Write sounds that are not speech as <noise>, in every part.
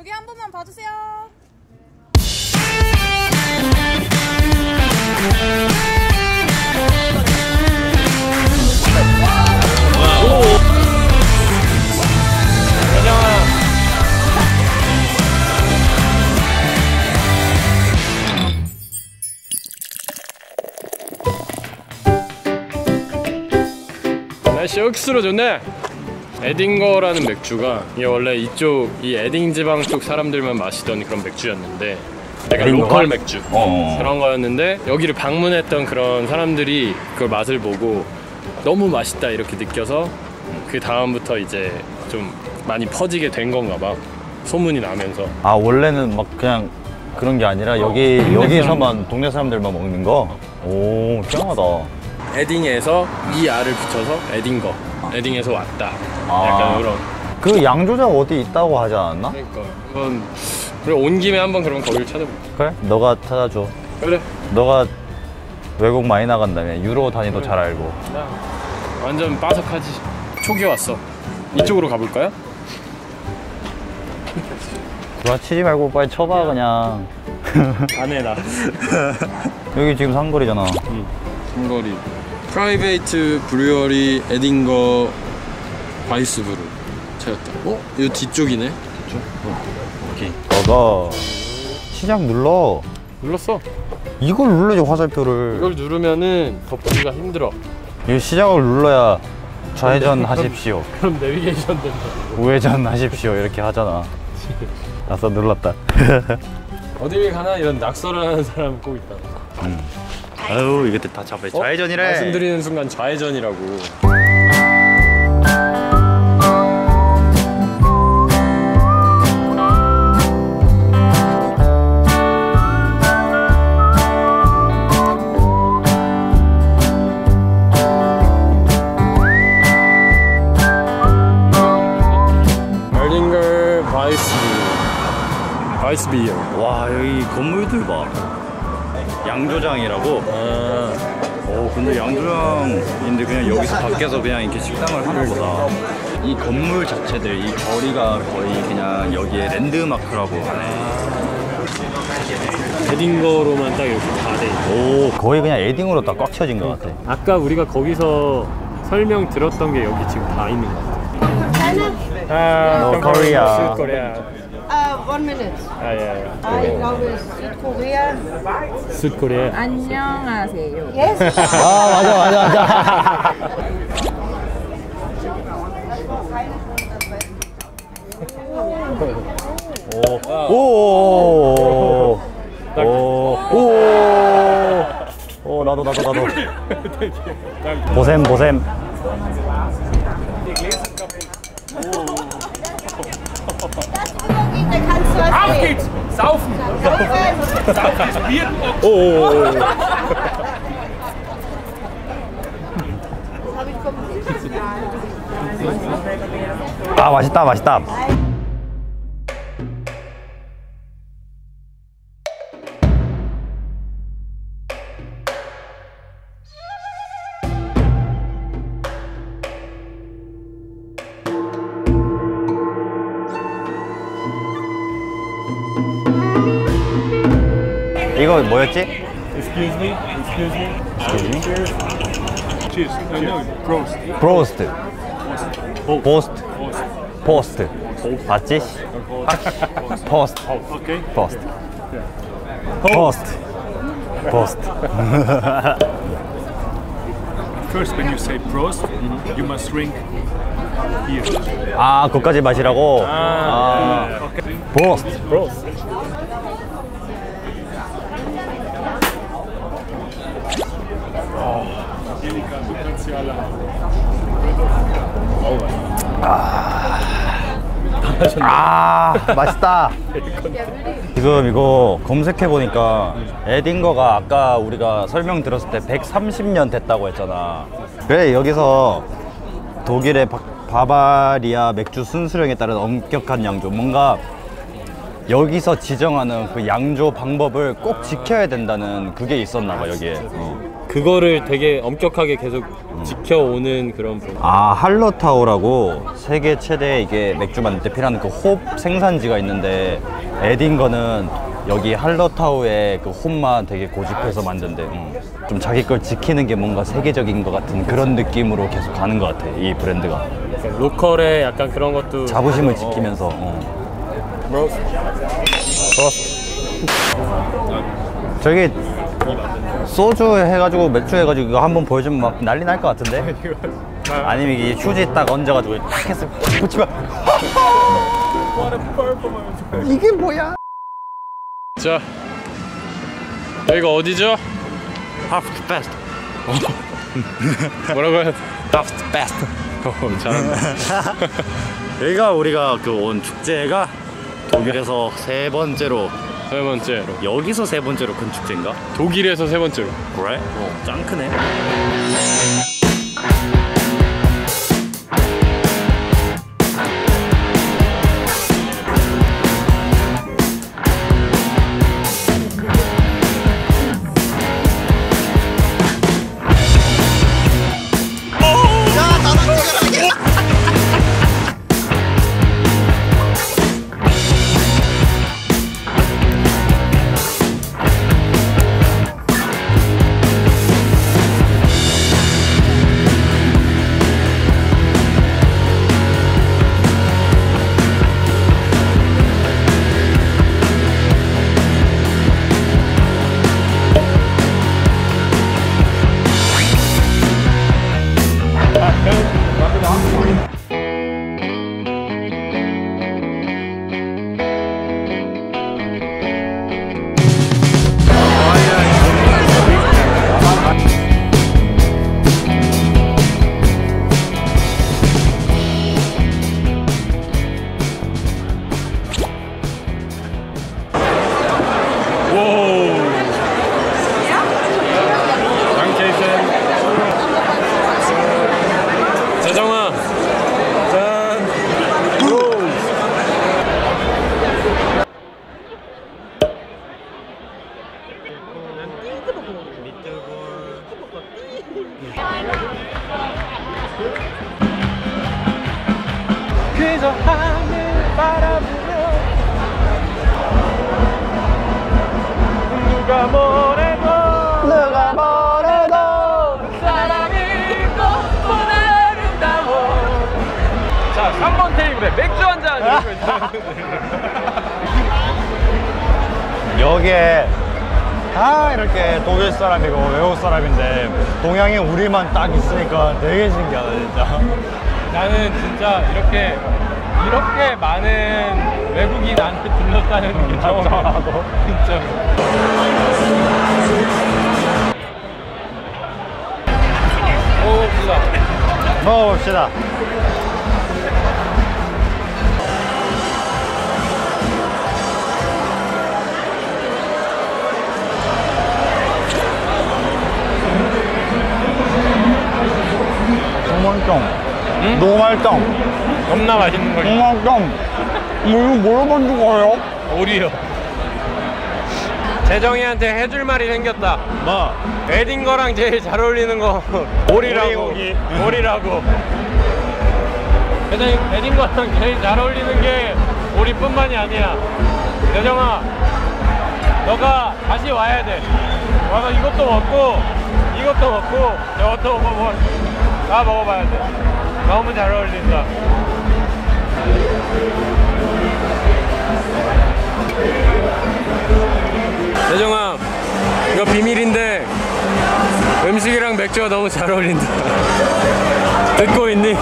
여기 한 번만 봐주세요. 날씨 억수로 좋네. 에딩거라는 맥주가 이게 원래 이쪽 이 에딩 지방 쪽 사람들만 마시던 그런 맥주였는데 약간 에딩거가? local 맥주 어. 그런 거였는데 여기를 방문했던 그런 사람들이 그걸 맛을 보고 너무 맛있다 이렇게 느껴서 그 다음부터 이제 좀 많이 퍼지게 된 건가 봐 소문이 나면서 아 원래는 막 그냥 그런 게 아니라 여기 여기서만 동네 사람들만 먹는 거. 오 희한하다. 에딩에서 이 알을 붙여서 에딩거 에딩에서 왔다 아. 약간 이런 그 양조장 어디 있다고 하지 않았나? 그러니까 그건 그래 온 김에 한번 그러면 거기를 찾아볼게 그래? 너가 찾아줘. 그래 너가 외국 많이 나간다며 유로 단위도 잘 알고. 나 완전 빠삭하지 초기 왔어 이쪽으로 가볼까요? 그거 치지 말고 빨리 쳐봐 그냥. 안해 나 <laughs> 여기 지금 상거리잖아. 중거리 private brewery 에딩거 Weißbräu 찾았다 어? 이거 뒤쪽이네 오케이. 너가 시작 눌러. 눌렀어 이걸 눌러야지 화살표를. 이걸 누르면은 더 보기가 힘들어 이 시작을 눌러야 좌회전 <laughs> 하십시오. 그럼 내비게이션 된다 우회전 하십시오. 이렇게 하잖아. <laughs> 나서 눌렀다. 어딜 가나 이런 낙서를 하는 사람 꼭 있다 아유 이게 다 잡혀. 좌회전이래. 말씀드리는 순간 좌회전이라고 에딩거 Weißbier Weißbier 와 여기 건물들 봐. 양조장이라고. 아어 근데 양조장인데 그냥 여기서 밖에서 그냥 이렇게 식당을 하나 보다. 이 건물 자체들 이 거리가 거의 그냥 여기에 랜드마크라고 하네. 에딩거로만 딱 이렇게 다돼 있고 오 거의 그냥 에딩으로 딱꽉 쳐진 것 같아. 아까 우리가 거기서 설명 들었던 게 여기 지금 다 있는 것 같아. 아, No, Korea. 코리아. One minute. 아, 예, 예. I glaube Südkorea. 스코리아. 안녕하세요. Yes. <laughs> 아 맞아 맞아 맞아. 오. 오. 오. 오. 나도 나도 나도. <laughs> 보셈 보셈. Was sehen. Saufen! Saufen. 오. Das habe ich komplett. 아 맛있다 맛있다. 이거 뭐였지? Excuse me? Excuse me? Cheers. Uh, no, Prost. 브로스트. 포스트. 포스트. 맞지? 포스트. Okay. 포스트. 포스트. 포스트. First, when you say Prost, you must drink here. 아, 그까지 마시라고? 아. Prost. Prost. 아, 맛있다. 지금 이거 검색해 보니까 에딩거가 아까 우리가 설명 들었을 때 130년 됐다고 했잖아. 그래 여기서 독일의 바, 바바리아 맥주 순수령에 따른 엄격한 양조 뭔가 여기서 지정하는 그 양조 방법을 꼭 지켜야 된다는 그게 있었나 봐 여기에. 어. 그거를 되게 엄격하게 계속 지켜오는 그런 브랜드. 아 할러타오라고 세계 최대 이게 맥주 만들 때 필요한 그 홉 생산지가 있는데 에딘거는 여기 할러타오의 그 홉만 되게 고집해서 만든대. 음. 좀 자기 걸 지키는 게 뭔가 세계적인 것 같은 그런 느낌으로 계속 가는 것 같아 이 브랜드가 로컬의 약간 그런 것도 자부심을 지키면서. 어. 저기 소주 해가지고 맥주 해가지고 이거 한번 보여주면 막 난리 날 것 같은데? 아니면 이게 휴지 딱 얹어가지고 탁 했을 때 붙이면 이게 뭐야? 자 여기가 어디죠? Half best. <laughs> 뭐라고요? Best. 어, 잘한다. <laughs> 여기가 우리가 그 온 축제가 독일에서 세 번째로 세 번째로 여기서 세 번째로 큰 축제인가? 독일에서 세 번째로. 그래? 어, 짱 크네. 그저 하늘 바라보며 누가 뭐래도 누가 뭐래도 사랑이 꽃보다 아름다워 자 3번 테이블에 맥주 한잔 이러고 있어요 여기에 다 이렇게 독일 사람이고 외국 사람인데 동양인 우리만 딱 있으니까 되게 신기하다 진짜. 나는 진짜 이렇게 이렇게 많은 외국인 나한테 둘러싸는 게 처음이야 나도. 진짜 먹어봅시다 먹어봅시다. 정말 짱. 노말짱. 겁나 맛있는 거 정말짱. 뭐 이거 뭐로 만든 거예요? 오리요 재정이한테 해줄 말이 생겼다 뭐? Erdinger랑 제일 잘 어울리는 거 오리라고 오리, 오리. 오리라고 Erdinger, Erdinger랑 제일 잘 어울리는 게 오리뿐만이 아니야 재정아 너가 다시 와야 돼 와서 이것도 먹고 이것도 먹고 저것도 먹어 다 먹어봐야 돼 너무 잘 어울린다 재정아 이거 비밀인데 음식이랑 맥주가 너무 잘 어울린다 <laughs> 듣고 있니?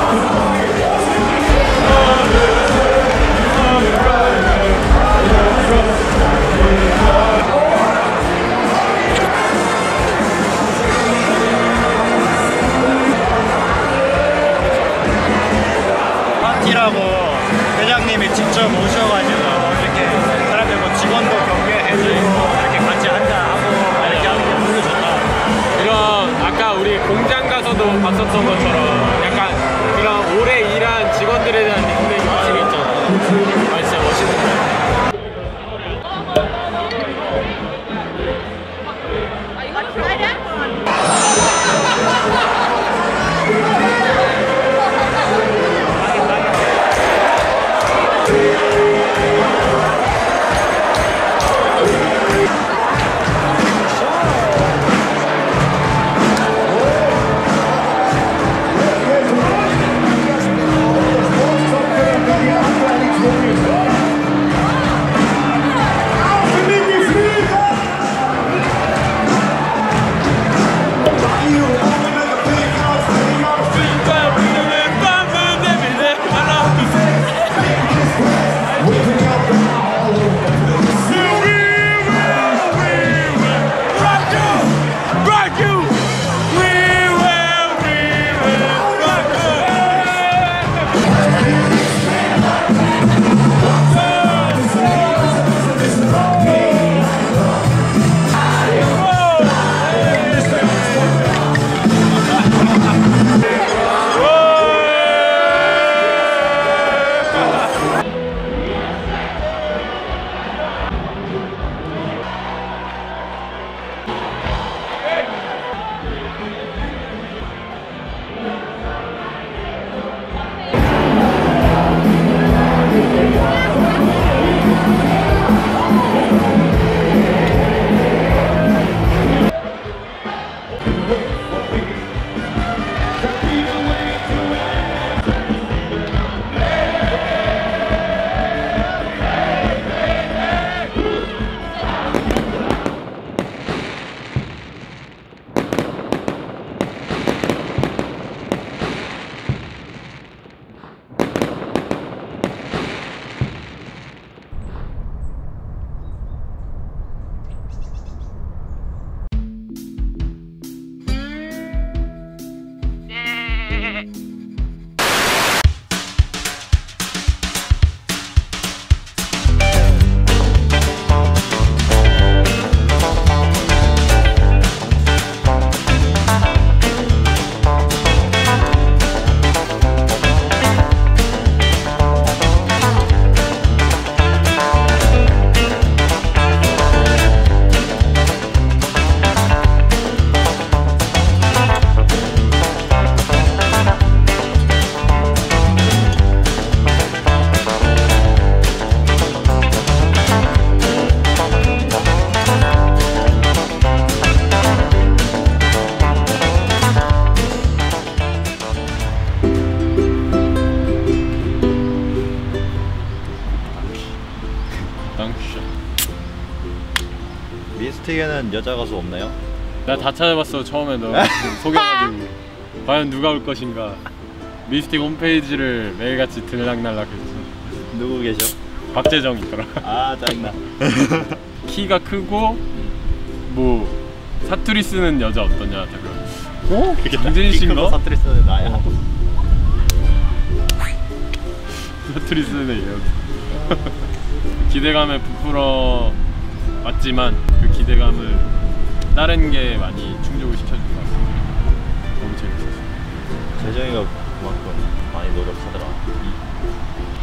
봤었 덩크샷. 미스틱에는 여자 가수 없나요? 나 다 찾아봤어 처음에 너 <laughs> 속여가지고 과연 누가 올 것인가 미스틱 홈페이지를 매일같이 들락날락했지 누구 계셔? 박재정 있더라 아 짜증나. <laughs> 키가 크고 뭐 사투리 쓰는 여자 어떠냐 다 그런 어? 장진 씨인가? 사투리 쓰는 나야. 사투리 쓰는 여자 <laughs> 기대감에 부풀어 왔지만 그 기대감을 다른 게 많이 충족을 시켜준 것 같아 너무 재밌었어 재정이가 그만큼 많이 노력하더라.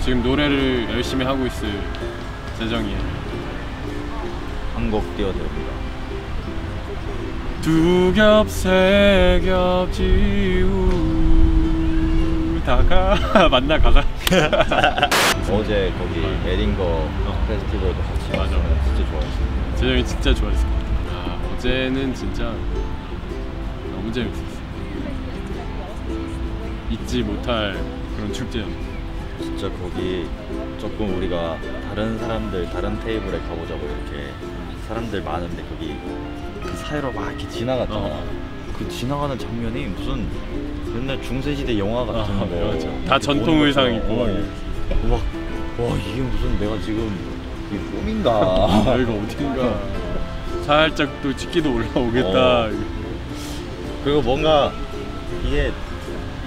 지금 노래를 열심히 하고 있을 재정이에요 한곡 띄워드립니다. 두 겹 세 겹 지우다가 <laughs> 맞나 가사? <laughs> 어제 거기 에딩거 페스티벌도 같이 맞아. 왔으면 진짜 좋아했어. 재정이 진짜 같아 아, 어제는 진짜 너무 재밌었어 잊지 못할 그런 축제였어 진짜 거기 조금 우리가 다른 사람들 다른 테이블에 가보자고 이렇게 사람들 많은데 거기 그 사이로 막 이렇게 지나갔잖아. 어. 그 지나가는 장면이 무슨 옛날 중세시대 영화 같은 아, 거. 맞아. 다 전통 의상. 입고 막 어. 막, 와 이게 무슨 내가 지금 이게 꿈인가? 여기가 어딘가 살짝 또 찍기도 올라오겠다 어. 그리고 뭔가 이게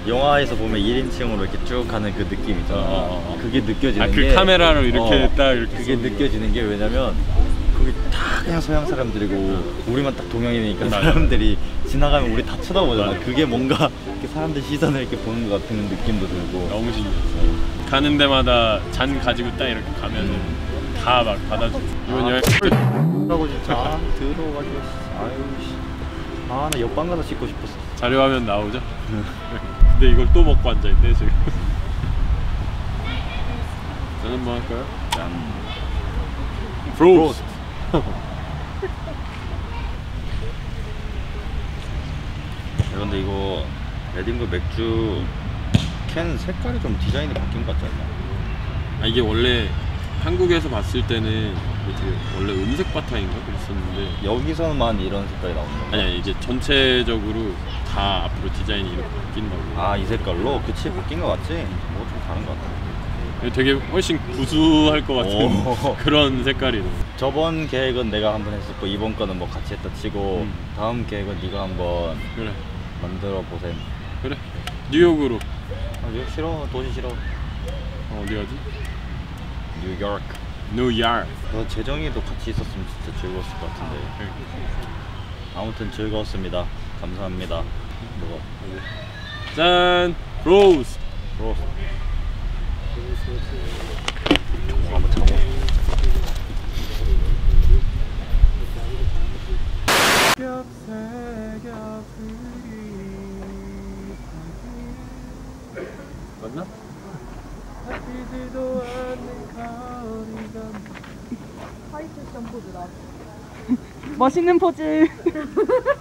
영화에서 보면 1인칭으로 이렇게 쭉 가는 그 느낌 있잖아. 어, 어, 어. 그게 느껴지는 아, 그 게 카메라로 이렇게 어, 딱 이렇게 그게. 느껴지는 게 왜냐면 거기 다 그냥 서양 사람들이고 우리만 딱 동양인이니까. 사람들이 지나가면 우리 다 쳐다보잖아. 그게 뭔가 이렇게 사람들 시선을 이렇게 보는 것 같은 느낌도 들고. 너무 신기했어 가는 데마다 잔 가지고 딱 이렇게 가면은 다 막 받아주고 이번 여행 하고 진짜 아, 들어가지고 아유 씨. 아나 옆방 가서 찍고 싶었어. 자료화면 나오죠? 근데 이걸 또 먹고 앉아있네 지금 저는 뭐 할까요? 짠. 브로스 <laughs> 야, 근데 이거 에딩거 맥주 캔 색깔이 좀 디자인이 바뀐 것 같지 않나? 아, 이게 원래 한국에서 봤을 때는 어떻게 원래 음색 바탕인가 그랬었는데 여기서만 이런 색깔이 거야? 아니 아니 이제 전체적으로 다 앞으로 디자인이 이렇게 바뀐다고 아 이 색깔로? 그치 바뀐 거 같지? 뭐 좀 다른 거 같아 되게 훨씬 구수할 것 같은 오. <laughs> 그런 색깔이네. 저번 계획은 내가 한번 했었고 이번 거는 뭐 같이 했다 치고 음. 다음 계획은 네가 한번 그래, 만들어 보셈. 그래. 뉴욕으로. 아, 뉴욕 싫어. 도시 싫어. 어, 어디 가지? 뉴욕. 뉴욕. 너 재정이도 같이 있었으면 진짜 즐거웠을 것 같은데. 아무튼 즐거웠습니다. 감사합니다. 뭐 짠, 로즈. 로스. 멋있는 포즈. <laughs>